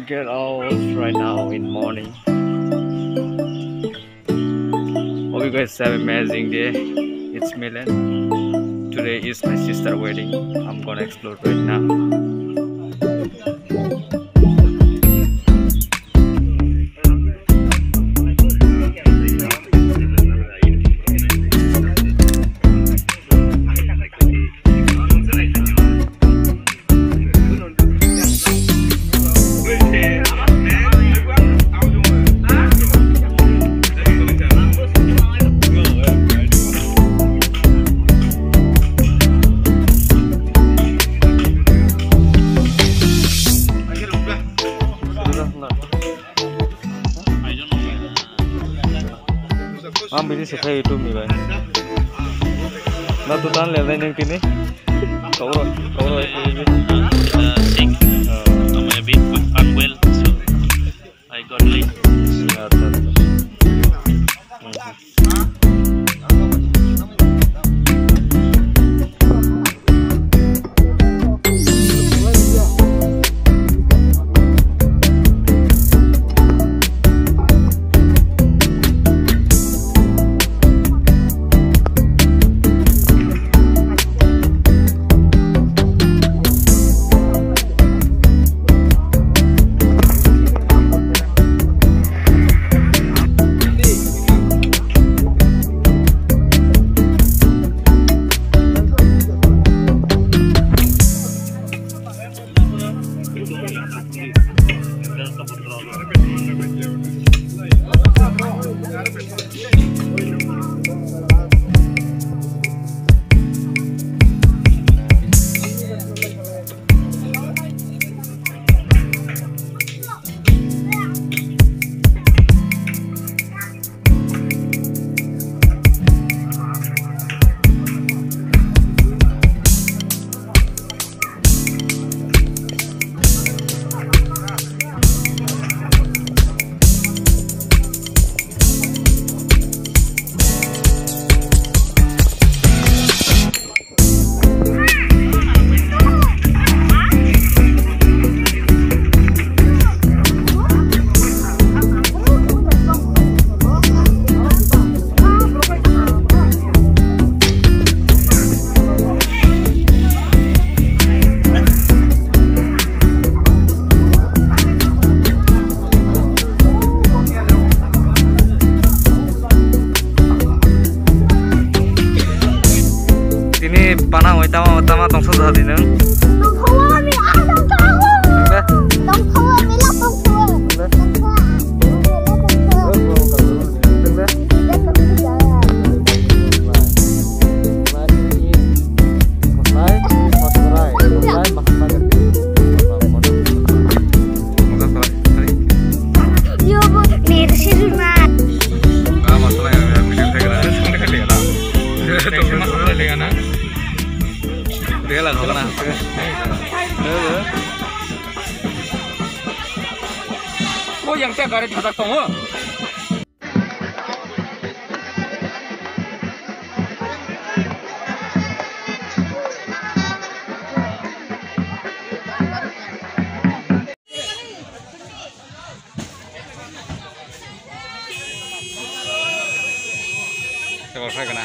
get out right now in morning. Hope you guys have an amazing day. It's Milan. Today is my sister wedding. I'm gonna explore right now. आं YouTube में भाई। ना दुदान लेलायनायनि खौरां खौरां por otro. pana oi tama tama tong so da dinang Dia lah, kena. Kau yang saya garis hadak tong Coba saya kena.